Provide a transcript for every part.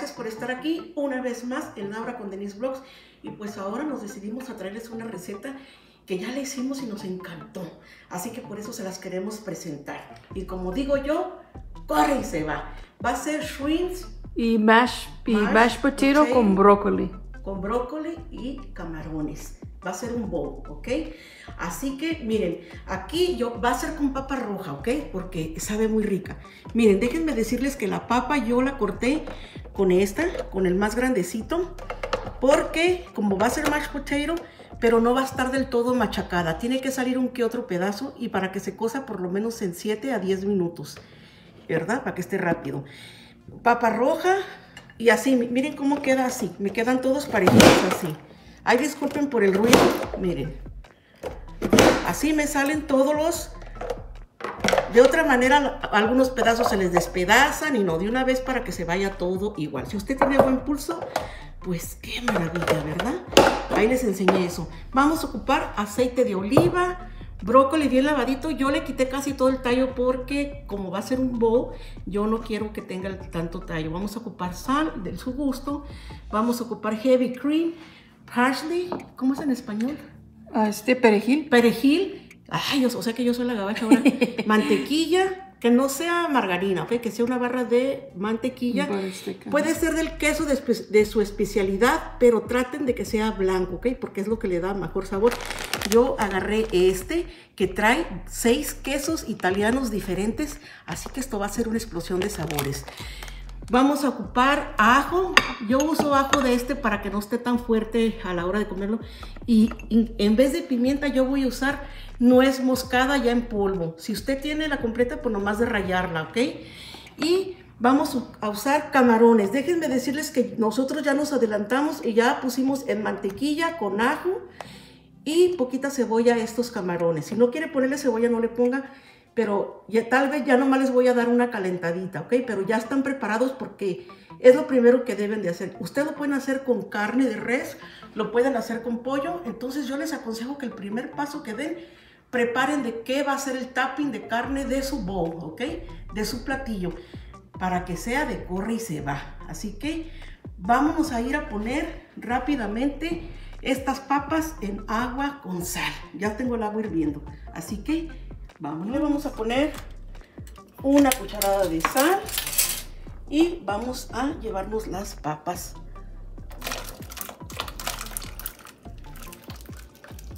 gracias por estar aquí una vez más en Laura con Denise Vlogs. Y pues ahora nos decidimos a traerles una receta que ya le hicimos y nos encantó. Así que por eso se las queremos presentar. Y como digo yo, corre y se va. Va a ser shrimps. Y mash, y Mash mashed potato potato. con brócoli. con brócoli y camarones. Va a ser un bowl, ¿ok? Así que miren, aquí yo va a ser con papa roja, ¿ok? Porque sabe muy rica. Miren, déjenme decirles que la papa yo la corté con esta, con el más grandecito, porque como va a ser mashed potato, pero no va a estar del todo machacada. Tiene que salir un que otro pedazo y para que se cosa por lo menos en 7 a 10 minutos, ¿verdad? Para que esté rápido. Papa roja y así, mi- miren cómo queda así. Me quedan todos parejitos así. Ay, disculpen por el ruido, miren. Así me salen todos los... De otra manera, algunos pedazos se les despedazan y no, de una vez para que se vaya todo igual. Si usted tiene buen pulso, pues qué maravilla, ¿verdad? Ahí les enseñé eso. Vamos a ocupar aceite de oliva, brócoli bien lavadito. Yo le quité casi todo el tallo porque como va a ser un bowl, yo no quiero que tenga tanto tallo. Vamos a ocupar sal de su gusto. Vamos a ocupar heavy cream, parsley, ¿cómo es en español? Ah, este perejil. perejil, ay, o sea que yo soy la gabacha ahora, mantequilla, que no sea margarina, ¿ok? Que sea una barra de mantequilla. Puede ser del queso de, de su especialidad, pero traten de que sea blanco, ¿ok? Porque es lo que le da mejor sabor. Yo agarré este que trae seis quesos italianos diferentes, así que esto va a ser una explosión de sabores. Vamos a ocupar ajo. Yo uso ajo de este para que no esté tan fuerte a la hora de comerlo. Y, en vez de pimienta yo voy a usar nuez moscada ya en polvo. Si usted tiene la completa, pues nomás de rayarla, ¿ok? Y vamos a usar camarones. Déjenme decirles que nosotros ya nos adelantamos y ya pusimos en mantequilla con ajo y poquita cebolla estos camarones. Si no quiere ponerle cebolla, no le ponga, pero ya, tal vez ya nomás les voy a dar una calentadita, ¿ok? Pero ya están preparados porque es lo primero que deben de hacer. Ustedes lo pueden hacer con carne de res, lo pueden hacer con pollo, entonces yo les aconsejo que el primer paso que den, preparen de qué va a ser el tapping de carne de su bowl, ¿ok? De su platillo, para que sea de corre y se va. Así que vámonos a ir a poner rápidamente estas papas en agua con sal. Ya tengo el agua hirviendo. Así que vamos, le vamos a poner una cucharada de sal y vamos a llevarnos las papas.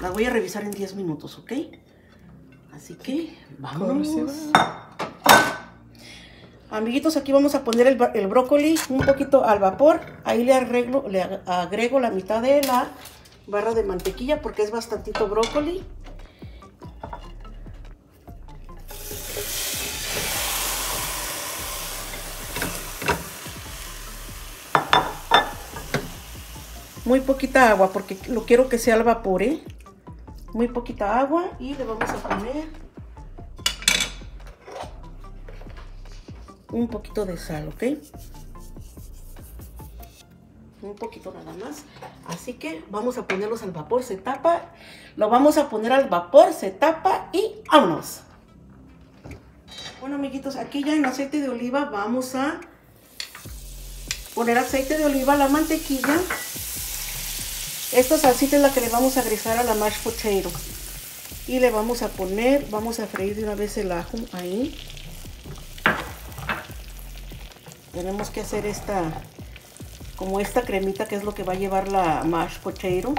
Las voy a revisar en 10 minutos, ¿ok? Así que vamos. Amiguitos, aquí vamos a poner el, el brócoli un poquito al vapor. Ahí le, arreglo, le ag- agrego la mitad de la barra de mantequilla porque es bastantito brócoli. Muy poquita agua porque lo quiero que sea al vapor, ¿eh? Muy poquita agua y le vamos a poner un poquito de sal, ¿ok? Un poquito nada más. Así que vamos a ponerlos al vapor, se tapa. Lo vamos a poner al vapor, se tapa y vámonos. Bueno, amiguitos, aquí ya en aceite de oliva vamos a poner aceite de oliva la mantequilla. Esta salsita es la que le vamos a agregar a la mashed potato. Y le vamos a poner, vamos a freír de una vez el ajo ahí. Tenemos que hacer esta, como esta cremita que es lo que va a llevar la mashed potato.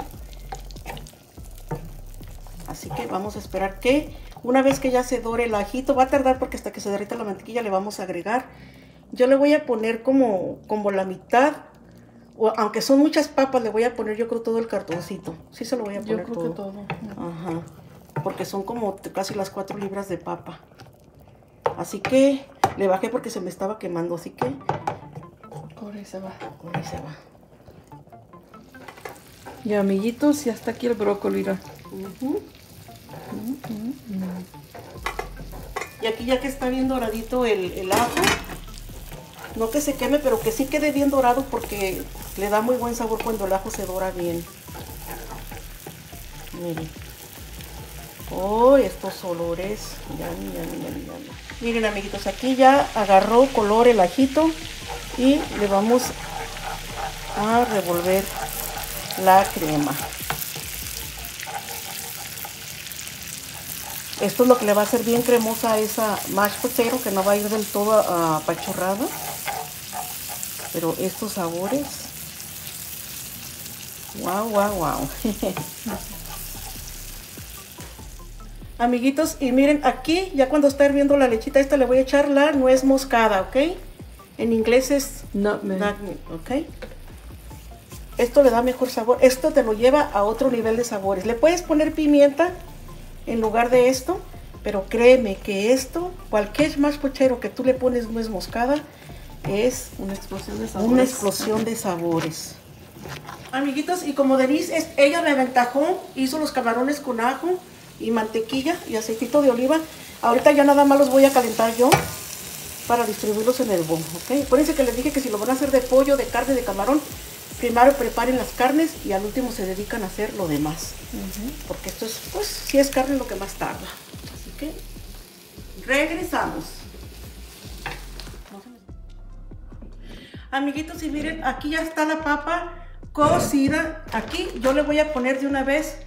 Así que vamos a esperar que una vez que ya se dore el ajito, va a tardar porque hasta que se derrita la mantequilla le vamos a agregar. Yo le voy a poner como, como la mitad, o aunque son muchas papas, le voy a poner yo creo todo el cartoncito. Sí se lo voy a poner Yo creo que todo. Ajá. Porque son como casi las 4 libras de papa. Así que le bajé porque se me estaba quemando. Así que Corre, se va. con ahí se va. Y amiguitos, ya está aquí el brócoli. mira. Ujú. Y aquí ya que está bien doradito el, el ajo, no que se queme, pero que sí quede bien dorado porque le da muy buen sabor cuando el ajo se dora bien. Miren. Oh, estos olores. Miren, amiguitos, aquí ya agarró color el ajito y le vamos a revolver la crema. Esto es lo que le va a hacer bien cremosa a esa mashed potato, que no va a ir del todo apachurrada. Pero estos sabores, wow, wow, wow. Amiguitos, y miren aquí, ya cuando está hirviendo la lechita esta, le voy a echar la nuez moscada, ¿ok? En inglés es Nutmeg. ¿ok? Esto le da mejor sabor. Esto te lo lleva a otro nivel de sabores. Le puedes poner pimienta en lugar de esto, pero créeme que esto, cualquier más pochero que tú le pones nuez moscada, es Una explosión de sabores. una explosión de sabores. Amiguitos, y como Denise, es- ella me aventajó, hizo los camarones con ajo y mantequilla y aceitito de oliva. Ahorita ya nada más los voy a calentar yo para distribuirlos en el bowl, ¿ok? Acuérdense que les dije que si lo van a hacer de pollo, de carne, de camarón, primero preparen las carnes y al último se dedican a hacer lo demás. Porque esto es, pues, si es carne lo que más tarda. Así que, regresamos. Amiguitos, y miren, aquí ya está la papa cocida. Aquí yo le voy a poner de una vez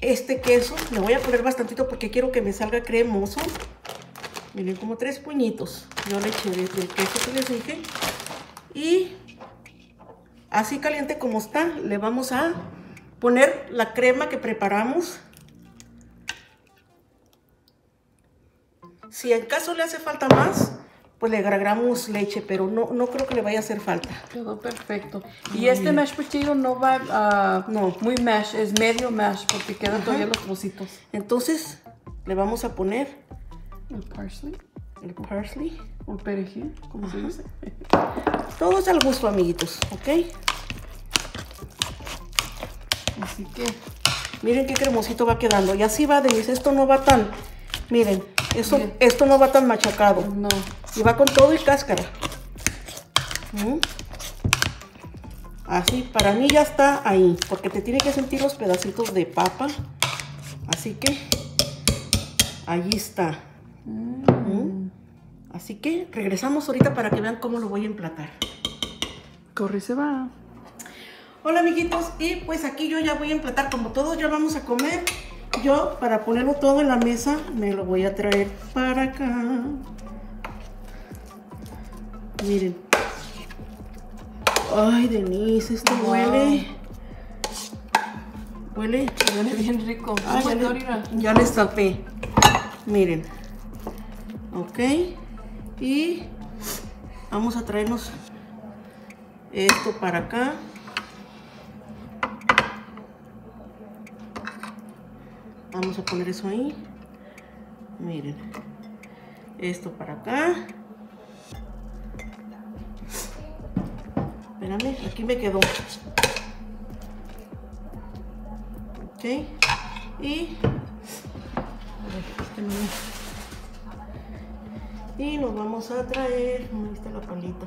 este queso. Le voy a poner bastantito porque quiero que me salga cremoso. Miren, como tres puñitos. Yo le eché del queso que les dije. Y así caliente como está, le vamos a poner la crema que preparamos. Si en caso le hace falta más, pues le agregamos leche, pero no, no creo que le vaya a hacer falta. Quedó perfecto. Y este mashed potato no va ah, No. muy mash, es medio mash porque quedan todavía los trocitos. Entonces le vamos a poner El parsley el parsley. o el perejil, como se dice. Todo es al gusto, amiguitos, ¿ok? Así que Miren qué cremosito va quedando. Y así va, Denise. Esto no va tan... Miren, Miren. esto no va tan machacado. no. Y va con todo y cáscara. ¿Mm? Así, para mí ya está ahí. Porque te tiene que sentir los pedacitos de papa. Así que... Allí está. ¿Mm? Así que regresamos ahorita para que vean cómo lo voy a emplatar. Corre y se va. Hola amiguitos, y pues aquí yo ya voy a emplatar, como todos ya vamos a comer, yo para ponerlo todo en la mesa me lo voy a traer para acá. Miren. Ay, Denise, esto Wow. huele. Huele. Huele bien rico. Ah, ya, le, ya les tapé. Miren. Ok. Y vamos a traernos esto para acá. Vamos a poner eso ahí. Miren. Esto para acá. Espérame, aquí me quedó. Ok. Y. a ver, este Y nos vamos a traer. ¿Dónde está la palita?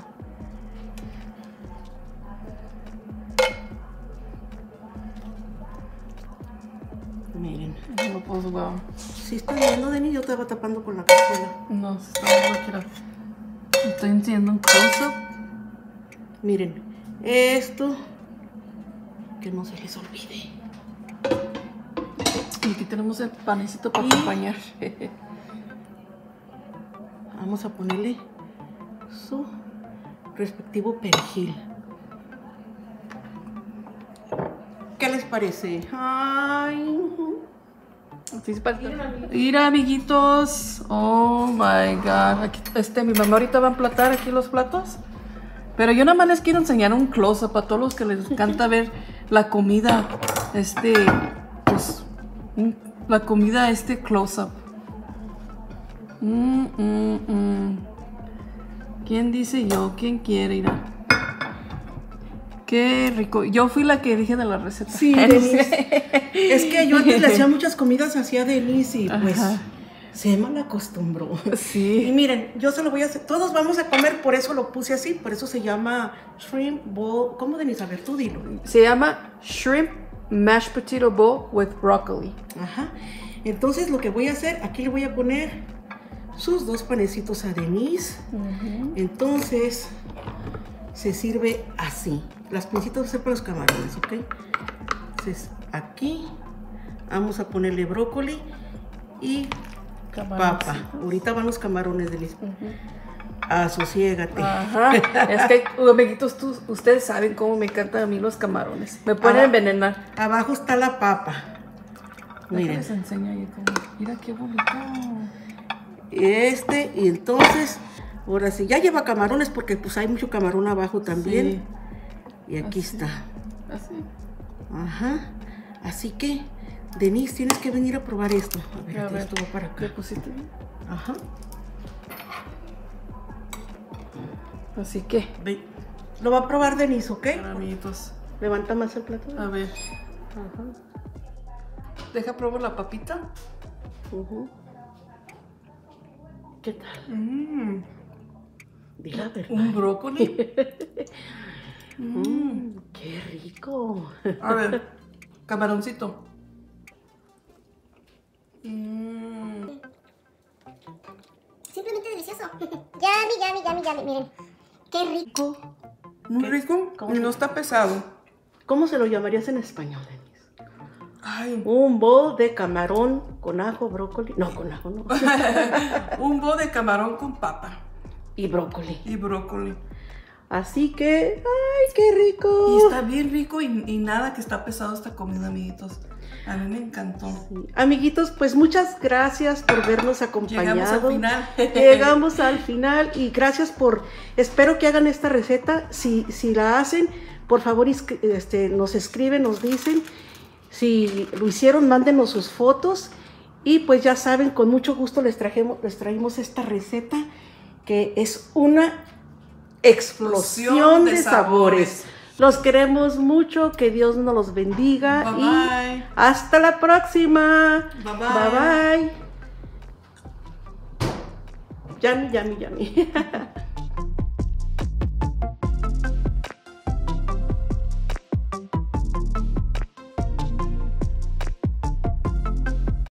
Miren. No, pues wow. Si está viendo, Denny, yo estaba tapando con la cazuela. No, se está viendo Estoy haciendo un close-up. Miren, esto. Que no se les olvide. Y aquí tenemos el panecito para Y- acompañar. Vamos a ponerle su respectivo perejil. ¿Qué les parece? Ay. Mira, amiguitos. Oh my god. Aquí, este, mi mamá ahorita va a emplatar aquí los platos. Pero yo nada más les quiero enseñar un close-up a todos los que les encanta ver la comida. Este, pues, la comida, este close-up. Mm, mm, mm. ¿Quién dice yo? ¿Quién quiere ir a? Qué rico. Yo fui la que dije de la receta. Sí, Denise. Es que yo antes le hacía muchas comidas hacia Denise y pues Ajá. Se mal acostumbró. Y Sí. miren, yo se lo voy a hacer. Todos vamos a comer, por eso lo puse así. Por eso se llama shrimp bowl. ¿Cómo, Denise? A ver, tú dilo. Se llama Shrimp Mashed Potato Bowl with Broccoli. Ajá. Entonces lo que voy a hacer, aquí le voy a poner sus dos panecitos a Denise. Entonces se sirve así. Las a ser para los camarones, ¿ok? Entonces aquí vamos a ponerle brócoli y papa. Ahorita van los camarones, Denise. Asociégate. Ajá. Es que, amiguitos, tú, ustedes saben cómo me encantan a mí los camarones. Me pueden envenenar. Abajo está la papa. Miren. Les enseño ahí cómo. Mira qué bonito. Este, y entonces, ahora sí, ya lleva camarones porque pues hay mucho camarón abajo también. Y aquí está. Así. Ajá. Así que, Denise, tienes que venir a probar esto. A ver, a ver esto va para acá. ¿Le pusiste bien? Ajá. Así que. Lo va a probar Denise, ¿ok? Amiguitos. Levanta más el plato. A ver. Ajá. Deja probar la papita. ¿Qué tal? Mm. Un brócoli. Mm, ¡Qué rico! A ver, camaroncito. Mm. Simplemente delicioso. yami, yami, yami, yami. Miren, qué rico. Muy rico y no está pesado. ¿Cómo se lo llamarías en español, Denise? Ay. Un bowl de camarón con ajo, brócoli. No, con ajo no. Un bowl de camarón con papa. Y brócoli. Y brócoli. Así que, ¡ay, qué rico! Y está bien rico y, nada que está pesado esta comida, amiguitos. A mí me encantó. Amiguitos, pues muchas gracias por vernos acompañado. Llegamos al final. Llegamos al final y gracias por, espero que hagan esta receta. Si, si la hacen, por favor este, nos escriben, nos dicen. Si lo hicieron, mándenos sus fotos. Y pues ya saben, con mucho gusto les, trajemos, les traímos esta receta que es una explosión de, sabores. Los queremos mucho, que Dios nos los bendiga y hasta la próxima. Bye bye. Bye bye. Yami, yami, yami.